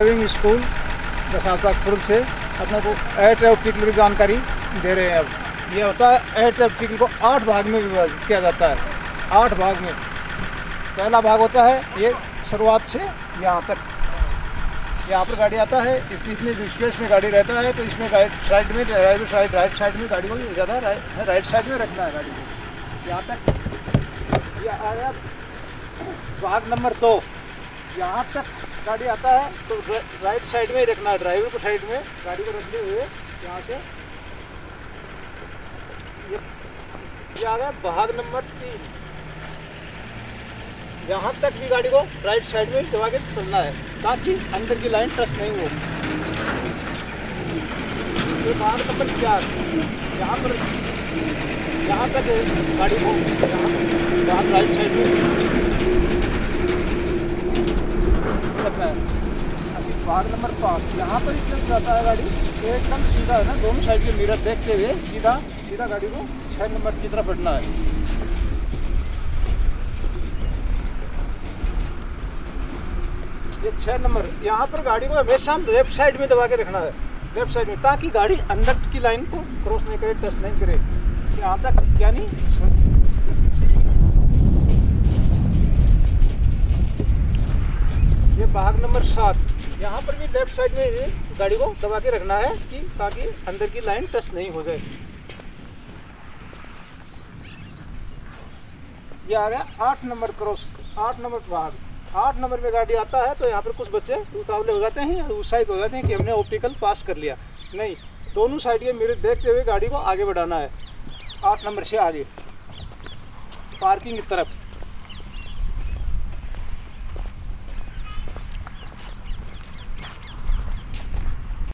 Driving school दशाबागपुर से अपने को एयर ट्रैफ़िक की जानकारी दे रहे हैं अब। ये होता है एयर ट्रैफ़िक को आठ भाग में विभाजित किया जाता है। आठ भाग में। पहला भाग होता है ये शुरुआत से यहाँ तक। यहाँ पर गाड़ी आता है, इतनी जो स्पेस में गाड़ी रहता है तो इसमें राइट साइड में राइट साइड राइट साइड में गाड़ी को ज़्यादा राइट राइट साइड में रखना है गाड़ी को। यहाँ तक। ये आया भाग नंबर दो। यहाँ तक गाड़ी आता है तो राइट साइड में ही रखना है ड्राइवर को साइड में, गाड़ी को रखते हुए यहाँ से। ये आ गया भाग नंबर तीन। यहाँ तक भी गाड़ी को राइट साइड में दबा के चलना है, ताकि अंदर की लाइन टच नहीं हो। ये भाग नंबर चार। यहाँ पर, यहाँ तक गाड़ी को, यहाँ राइट साइड में रखना है भाग नंबर पाँच। यहाँ पर एकदम जाता है गाड़ी एकदम सीधा है ना, दोनों साइड के मिरर देखते हुए सीधा सीधा गाड़ी को छः नंबर की तरफ़ बढ़ना है। ये छः नंबर, यहाँ पर गाड़ी को हमेशा लेफ़्ट साइड में दबा के रखना है। लेफ़्ट साइड में, ताकि गाड़ी अंदर की लाइन को क्रॉस नहीं करे टच नहीं करे। यहाँ तक, यानी ये भाग नंबर सात। यहाँ पर भी लेफ़्ट साइड में गाड़ी को दबा के रखना है कि ताकि अंदर की लाइन टच नहीं हो जाए। ये आ गया आठ नंबर क्रॉस आठ नंबर भाग। आठ नंबर में गाड़ी आता है तो यहाँ पर कुछ बच्चे उतावले हो जाते हैं, उत्साहित हो जाते हैं कि हमने ऑप्टिकल पास कर लिया। नहीं, दोनों साइड के मिरर देखते हुए गाड़ी को आगे बढ़ाना है। आठ नंबर से आगे। पार्किंग की तरफ़।